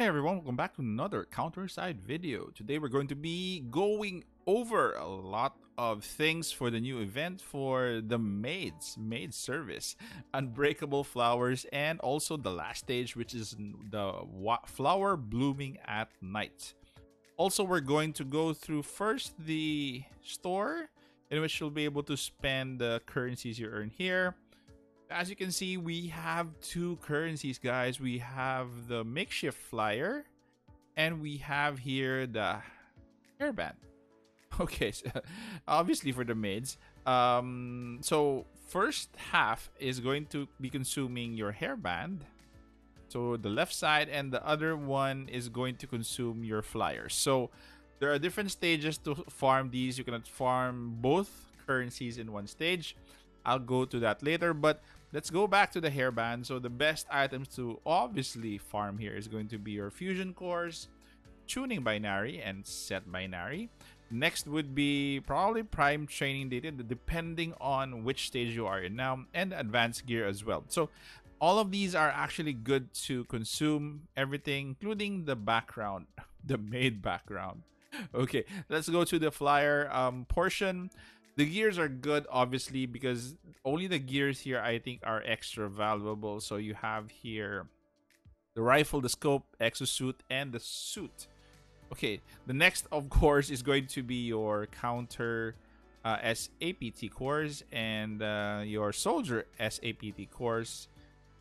Hey everyone, welcome back to another Counterside video. Today we're going to be going over a lot of things for the new event for the maids, maid service, unbreakable flowers, and also the last stage which is the flower blooming at night. Also, we're going to go through first the store in which you'll be able to spend the currencies you earn here as you can see, we have two currencies, guys. We have the makeshift flyer, and we have here the hairband. Okay, so obviously for the maids. Um, so first half is going to be consuming your hairband. So the left side and the other one is going to consume your flyers. So there are different stages to farm these. You cannot farm both currencies in one stage. I'll go to that later, but Let's go back to the hairband. So the best items to obviously farm here is going to be your fusion cores, tuning binary, and set binary. Next would be probably prime training data, depending on which stage you are in now, and advanced gear as well. So all of these are actually good to consume everything, including the background, the maid background. Okay, let's go to the flyer um, portion. The gears are good, obviously, because only the gears here I think are extra valuable. So you have here the rifle, the scope, exosuit, and the suit. Okay, the next, of course, is going to be your counter uh, SAPT cores and uh, your soldier SAPT cores.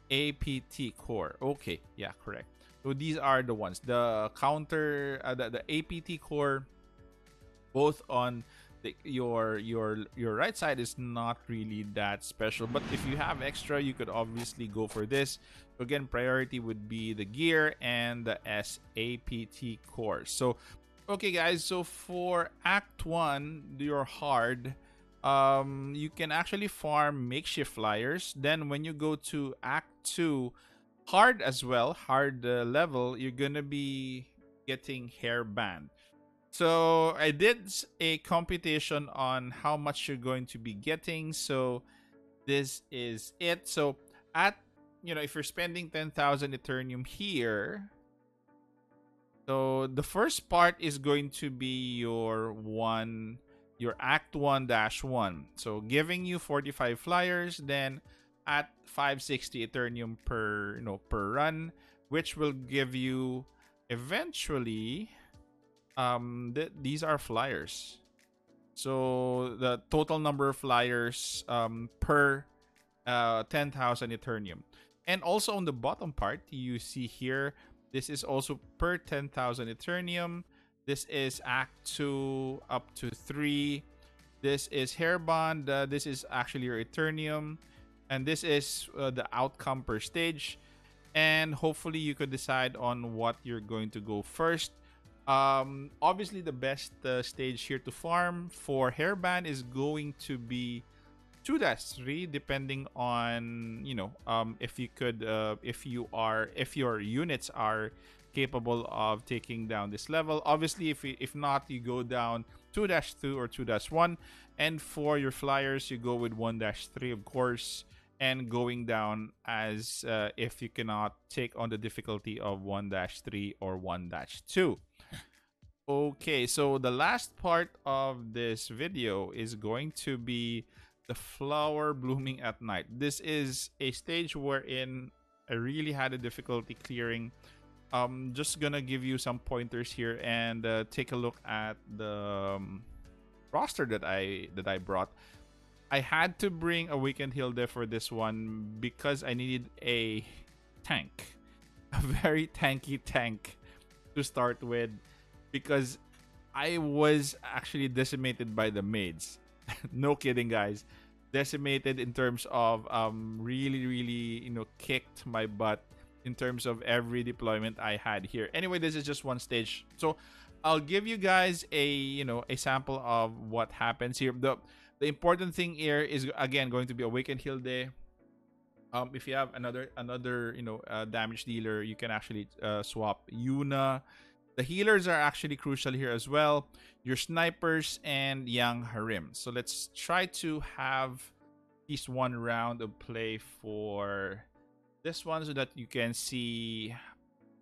APT core. Okay, yeah, correct. So these are the ones. The counter, uh, the, the APT core, both on your your your right side is not really that special but if you have extra you could obviously go for this. So again priority would be the gear and the SAPT cores so okay guys so for act 1 your hard um you can actually farm makeshift flyers. Then when you go to act 2 hard as well hard uh, level you're gonna be getting hairband so I did a computation on how much you're going to be getting. So this is it. So at you know if you're spending 10,000 Eternium here, so the first part is going to be your one your act 1 dash 1 so giving you 45 flyers then at 560 eternium per you know per run which will give you eventually um, th- these are flyers. So the total number of flyers um, per uh, 10,000 Eternium. And also on the bottom part, you see here, this is also per 10,000 Eternium. This is Act 2 up to 3. This is Hairband. Uh, this is actually your Eternium. And this is uh, the outcome per stage. And hopefully you could decide on what you're going to go first. Um, obviously, the best uh, stage here to farm for hairband is going to be two dash three, depending on you know um, if you could uh, if you are if your units are capable of taking down this level. Obviously if if not you go down two dash two or two dash one, and for your flyers you go with one dash three, of course and going down as uh, if you cannot take on the difficulty of 1-3 or 1-2 Okay, so the last part of this video is going to be the flower blooming at night. This is a stage wherein I really had a difficulty clearing. I'm just gonna give you some pointers here and uh, take a look at the um, roster that I that I brought. I had to bring Awakened Hilde for this one because I needed a tank, a very tanky tank to start with because I was actually decimated by the maids. no kidding, guys. Decimated in terms of um really really you know kicked my butt in terms of every deployment I had here. Anyway, this is just one stage. So I'll give you guys a you know a sample of what happens here. The the important thing here is again going to be Awakened Hilde. Um, if you have another another you know uh, damage dealer, you can actually uh, swap Yuna the healers are actually crucial here as well. Your snipers and Yang Harim. So let's try to have at least one round of play for this one so that you can see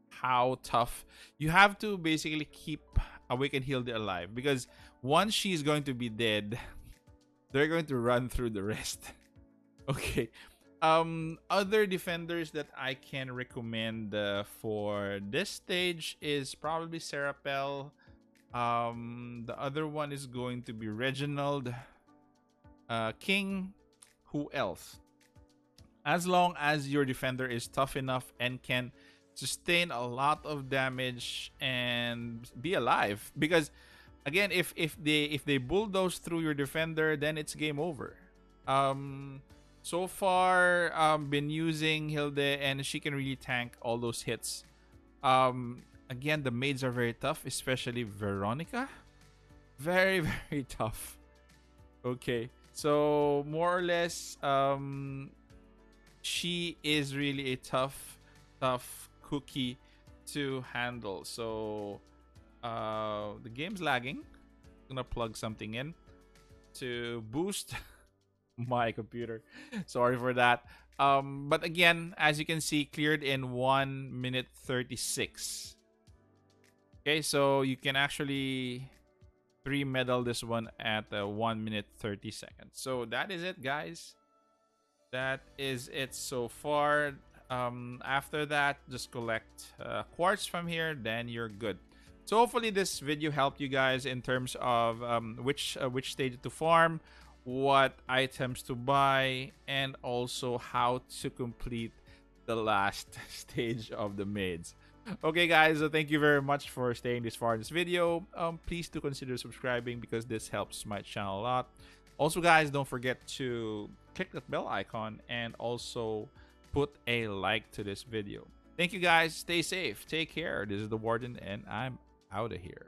how tough you have to basically keep Awakened Hilde alive because once she's going to be dead, they're going to run through the rest. okay. Um, other defenders that I can recommend uh, for this stage is probably Serapel. Um, the other one is going to be Reginald, uh, King. Who else? As long as your defender is tough enough and can sustain a lot of damage and be alive, because again, if if they if they bulldoze through your defender, then it's game over. Um, so far, um, been using Hilde and she can really tank all those hits. Um, again, the maids are very tough, especially Veronica. Very very tough. Okay, so more or less, um, she is really a tough, tough cookie to handle. So uh, the game's lagging. I'm gonna plug something in to boost my computer. Sorry for that. Um, but again, as you can see, cleared in 1 minute 36. Okay, so you can actually three medal this one at uh, 1 minute 30 seconds. So that is it, guys. That is it so far. Um, after that, just collect uh, quartz from here, then you're good. So hopefully this video helped you guys in terms of um, which uh, which stage to farm, what items to buy, and also how to complete the last stage of the maids. Okay, guys, so thank you very much for staying this far in this video. Um, please do consider subscribing because this helps my channel a lot. Also, guys, don't forget to click that bell icon and also put a like to this video. Thank you guys. Stay safe. Take care. This is the Warden, and I'm out of here.